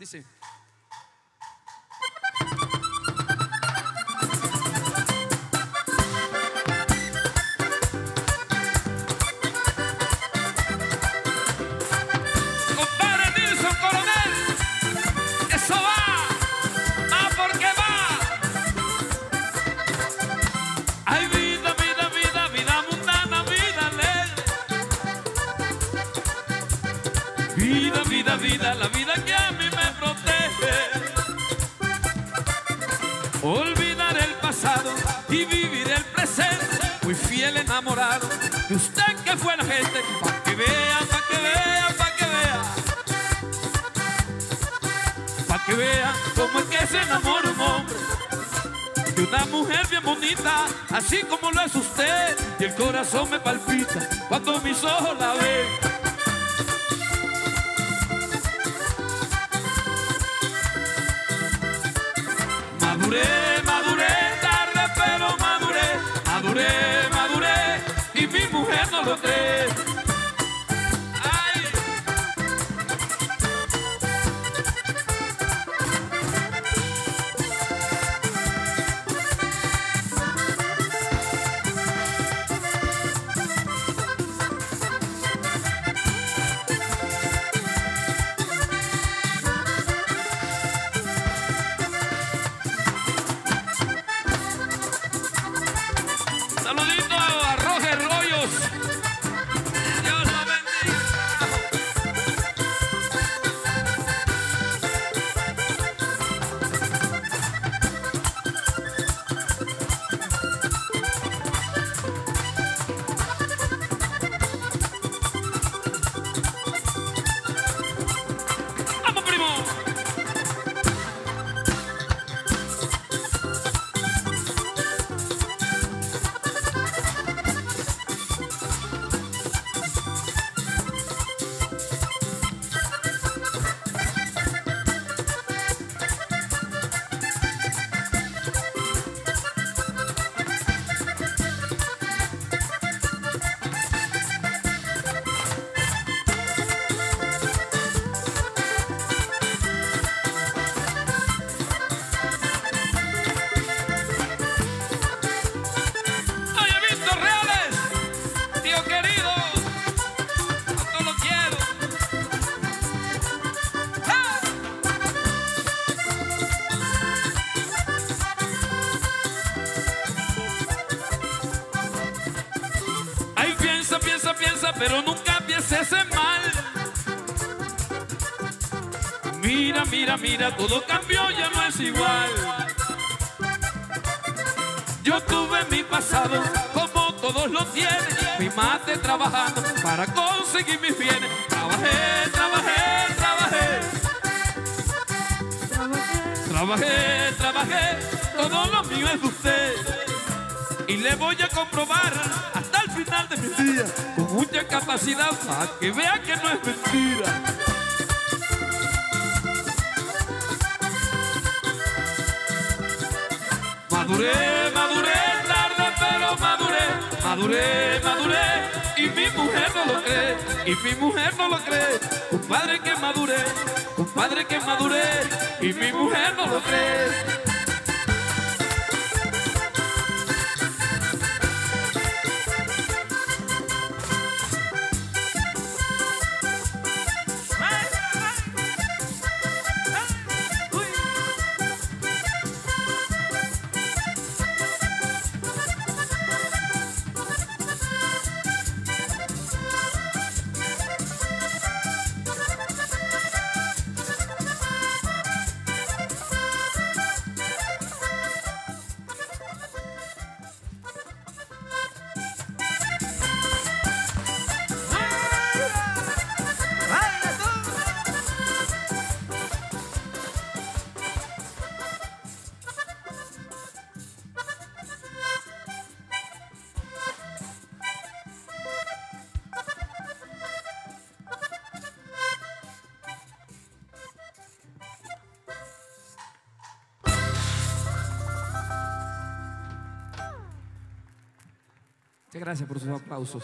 Dice. Compadre Nilson Coronel, eso va, ah, porque va. Ay, vida, vida, vida, vida mundana, vida alegre. Vida, vida, vida, la vida que a protege. Olvidar el pasado y vivir el presente. Muy fiel enamorado de usted que fue la gente. Pa' que vea, pa' que vea, pa' que vea. Pa' que vea cómo es que se enamora un hombre. De una mujer bien bonita, así como lo es usted. Y el corazón me palpita cuando mis ojos la ven. Maduré, pero nunca pienses en mal. Mira, mira, mira, todo cambió, ya no es igual. Yo tuve mi pasado como todos lo tienen. Mi madre trabajando para conseguir mis bienes. Trabajé, trabajé, trabajé. Trabajé, trabajé. Todo lo mío es de usted. Y le voy a comprobar capacidad para que vea que no es mentira. Maduré, maduré, tarde pero maduré, maduré, maduré, y mi mujer no lo cree, y mi mujer no lo cree, compadre que maduré, compadre que maduré, y mi mujer no lo cree. Muchas gracias por sus aplausos.